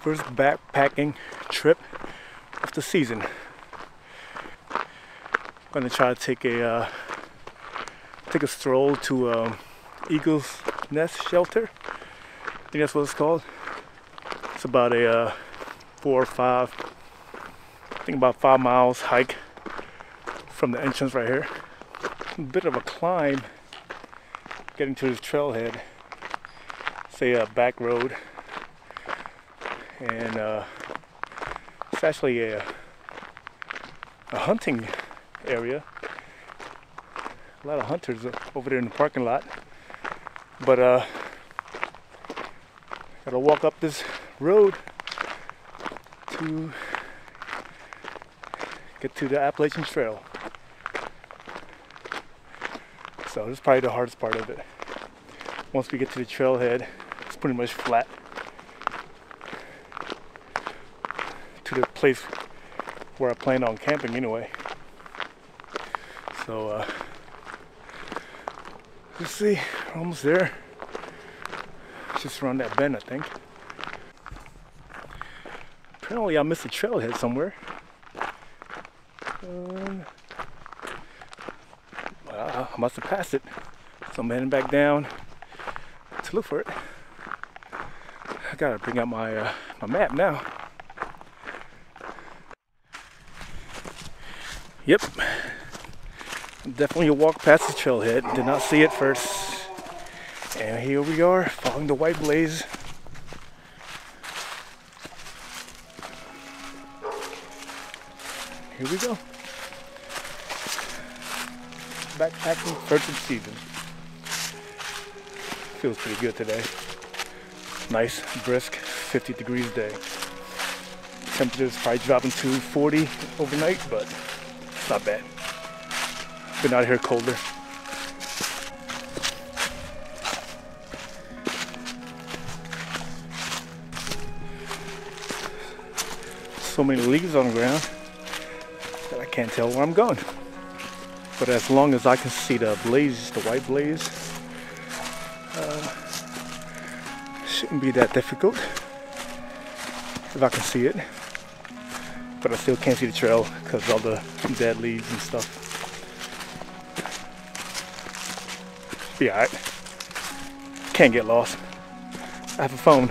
first backpacking trip of the season. I'm gonna try to take a uh, take a stroll to um, Eagle's Nest Shelter. I think that's what it's called. It's about a uh, four or five, I think about five miles hike from the entrance right here. A bit of a climb getting to this trailhead. Say a back road, and uh, it's actually a a hunting area. A lot of hunters over there in the parking lot. But uh, gotta walk up this road to get to the Appalachian Trail. So this is probably the hardest part of it. Once we get to the trailhead, it's pretty much flat. To the place where I planned on camping anyway. So uh, let's see, we're almost there. Just around that bend, I think. Apparently, I missed a trailhead somewhere. Um, I must have passed it. So I'm heading back down to look for it. I gotta bring out my uh, my map now. Yep, definitely a walk past the trailhead. Did not see it first, and here we are, following the white blaze. Here we go. Backpacking first of season. Feels pretty good today. Nice, brisk, 50 degrees day. Temperature's probably dropping to 40 overnight, but not bad. Been out here colder. So many leaves on the ground that I can't tell where I'm going. But as long as I can see the blaze, the white blaze, uh, shouldn't be that difficult if I can see it. But I still can't see the trail because of all the dead leaves and stuff. Be alright. Can't get lost. I have a phone.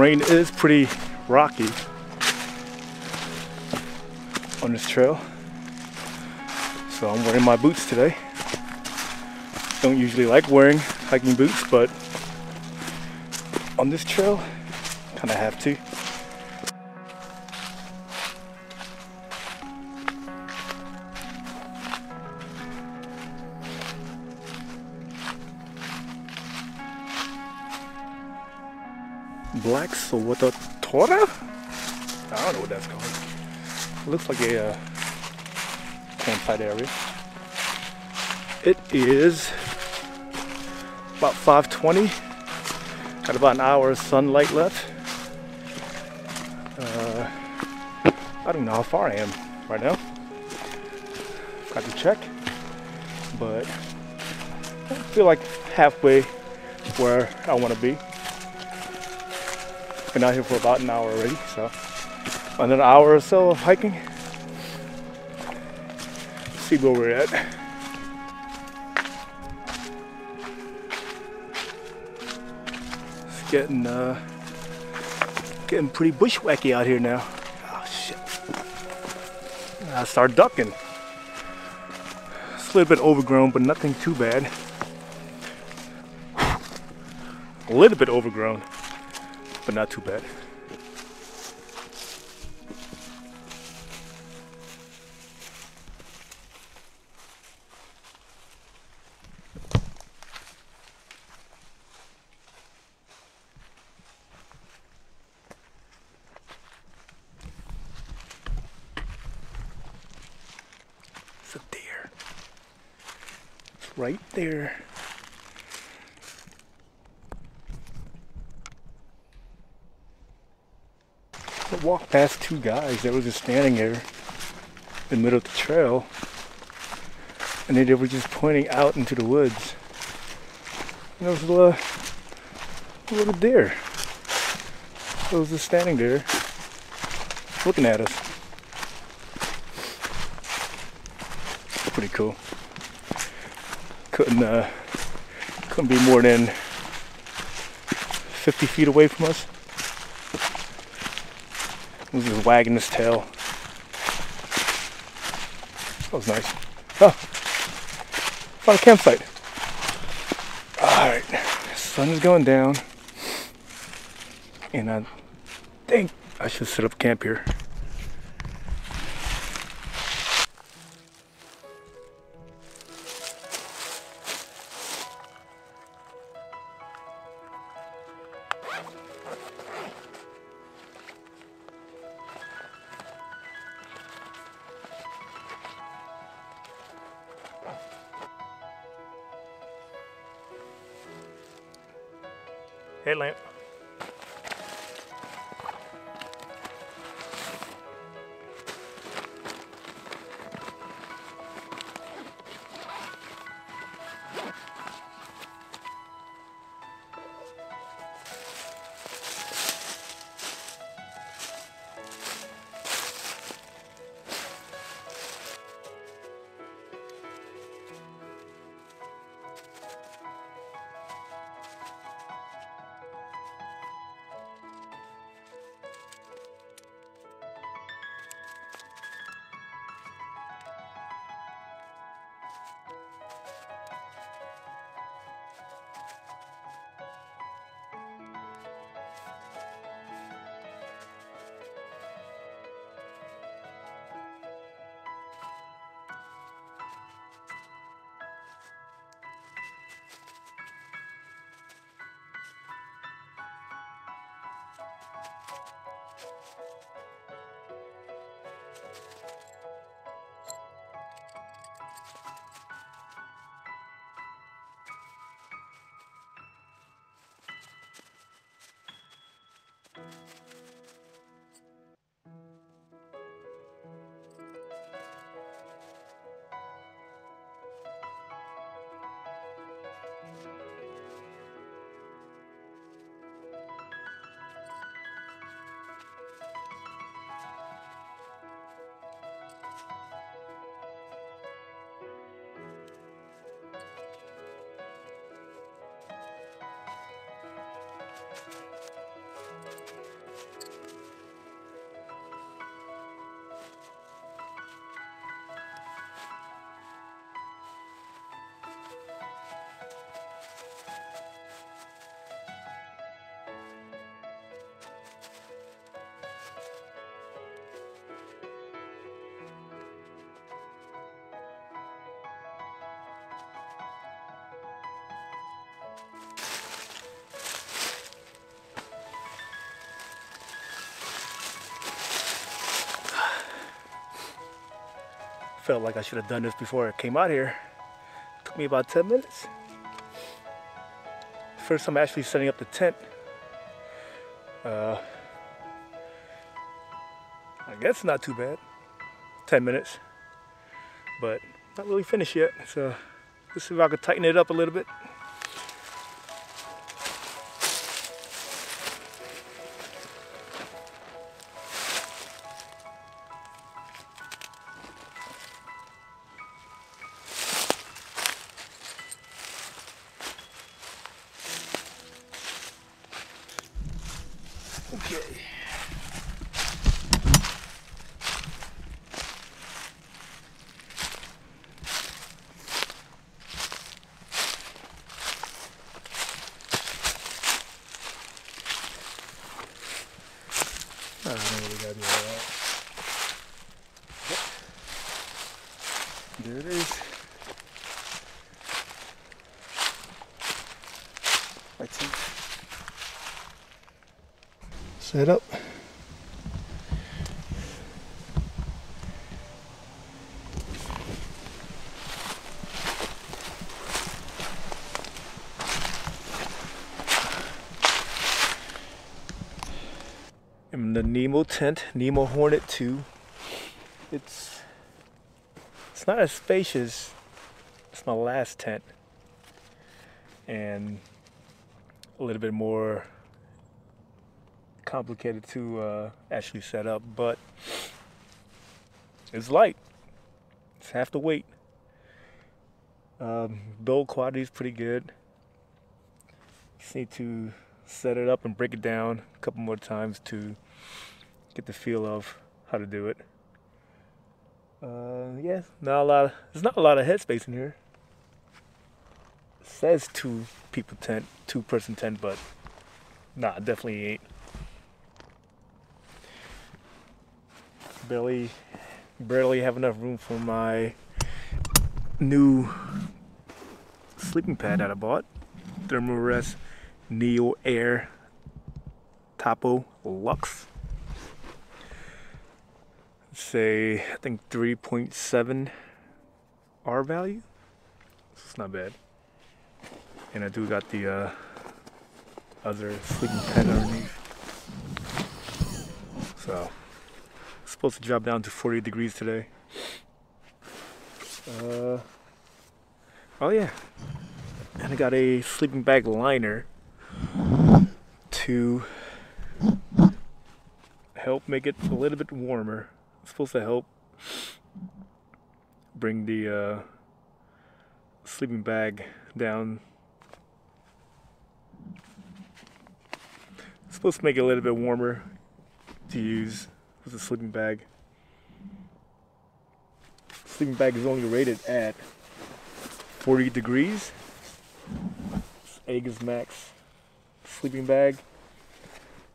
Terrain is pretty rocky on this trail. So I'm wearing my boots today. Don't usually like wearing hiking boots, but on this trail, kind of have to. Black Sawata Tora? I don't know what that's called. Looks like a uh, campsite area. It is about 5.20. Got about an hour of sunlight left. Uh, I don't know how far I am right now. Got to check. But I feel like halfway where I want to be. Been out here for about an hour already, so another hour or so of hiking. See where we're at. It's getting uh, getting pretty bushwhacky out here now. Oh shit! I start ducking. It's a little bit overgrown, but nothing too bad. A little bit overgrown but not too bad. Walked past two guys that were just standing there in the middle of the trail. And they were just pointing out into the woods. And there was a little, a little deer. It was just standing there looking at us. Pretty cool. Couldn't uh, couldn't be more than 50 feet away from us. He was just wagging his tail. That was nice. Oh, found a campsite. Alright, sun is going down. And I think I should set up camp here. Headlamp. Felt like I should have done this before I came out here. Took me about 10 minutes. First time actually setting up the tent. Uh, I guess not too bad. 10 minutes. But not really finished yet. So let's see if I can tighten it up a little bit. Set up. In in the Nemo tent, Nemo Hornet 2. It's it's not as spacious as my last tent and a little bit more complicated to uh, actually set up, but it's light. It's half the weight. Um, build quality is pretty good. Just need to set it up and break it down a couple more times to get the feel of how to do it. Uh, yeah, not a lot. Of, there's not a lot of headspace in here. It says two people tent, two person tent, but nah, definitely ain't. Barely, barely have enough room for my new sleeping pad that I bought. Thermarest Neo Air Topo Luxe. Say, I think 3.7 R value. It's not bad. And I do got the uh, other sleeping pad underneath. So, supposed to drop down to 40 degrees today. Uh, oh yeah, and I got a sleeping bag liner to help make it a little bit warmer. It's supposed to help bring the uh, sleeping bag down. It's supposed to make it a little bit warmer to use with the sleeping bag. Sleeping bag is only rated at 40 degrees. It's Aegismax sleeping bag.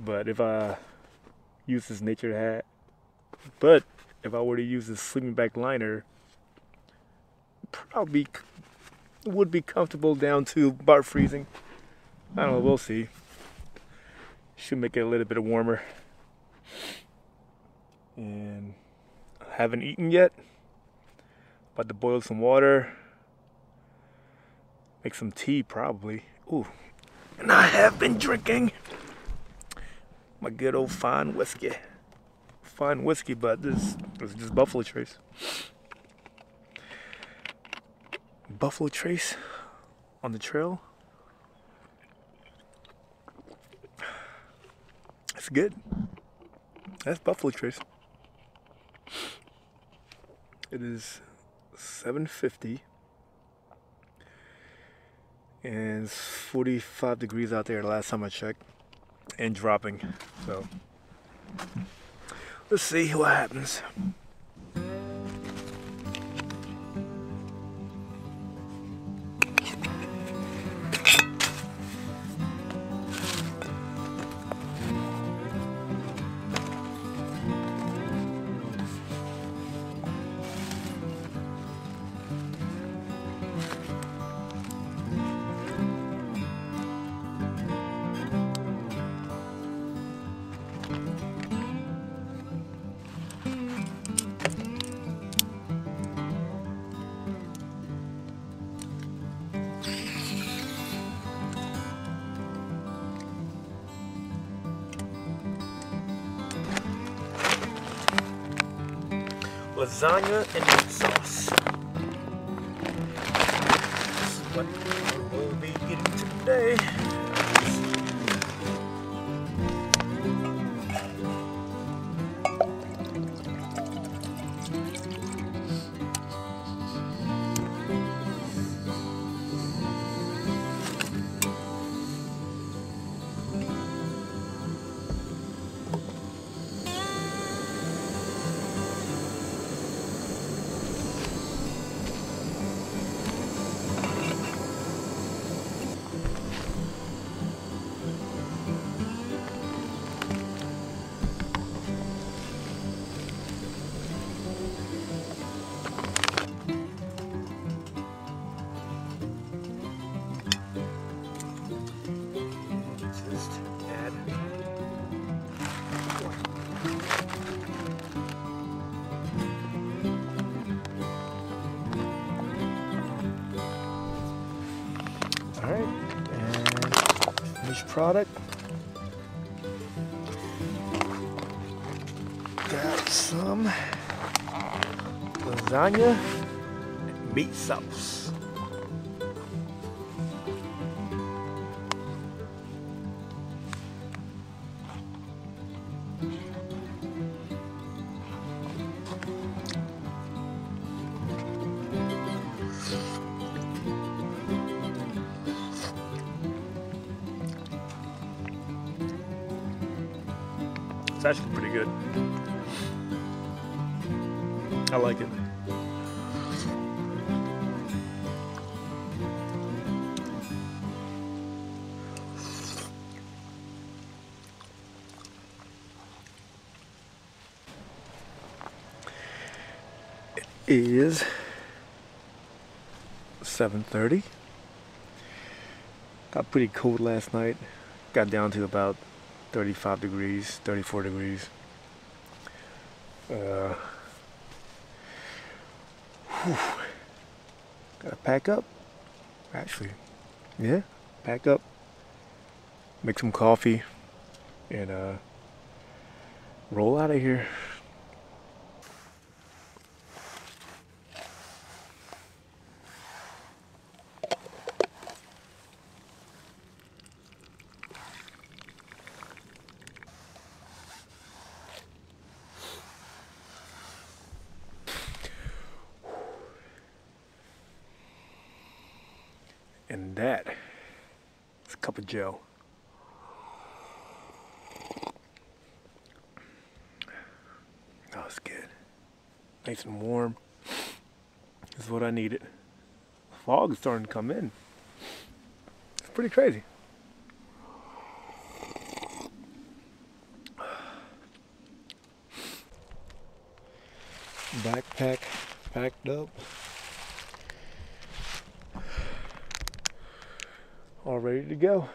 But if I use this nature hat, but if I were to use this sleeping bag liner, probably would be comfortable down to about freezing. I don't know, we'll see. Should make it a little bit warmer. And I haven't eaten yet. About to boil some water. Make some tea probably. Ooh, and I have been drinking my good old fine whiskey. Fine whiskey, but this, this is just Buffalo Trace. Buffalo Trace on the trail. That's good. That's Buffalo Trace. It is 750 and it's 45 degrees out there the last time I checked and dropping so. Let's see what happens lasagna and meat sauce. This is what we'll be eating today. product. Got some lasagna meat sauce. Is 7:30. Got pretty cold last night. Got down to about 35 degrees, 34 degrees. Uh, whew. Gotta pack up. Actually, yeah, pack up. Make some coffee and uh, roll out of here. And that is a cup of Joe. Oh, it's good. Nice and warm. This is what I needed. Fog is starting to come in. It's pretty crazy. Backpack packed up. all ready to go.